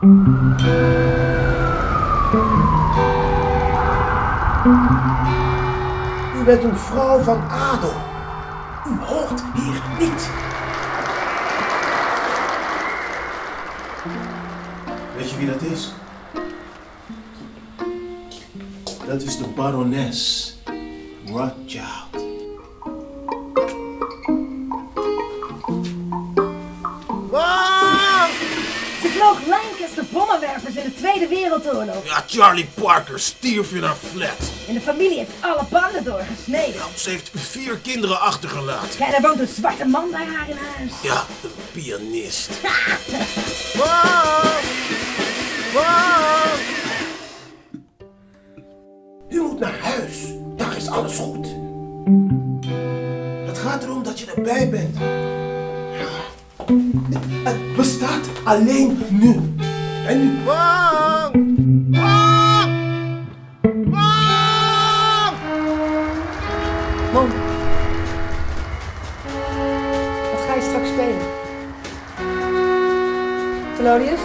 U bent een vrouw van adel. U hoort hier niet. Weet je wie dat is? Dat is de barones Rothschild. Vloog Lancaster bommenwerpers in de Tweede Wereldoorlog. Ja, Charlie Parker stierf in haar flat. En de familie heeft alle banden doorgesneden. Ze heeft vier kinderen achtergelaten. Ja, en er woont een zwarte man bij haar in huis. Ja, een pianist. U moet naar huis. Daar is alles goed. Het gaat erom dat je erbij bent. Het bestaat alleen nu. En nu. Mam. Wat ga je straks spelen? Thelonious?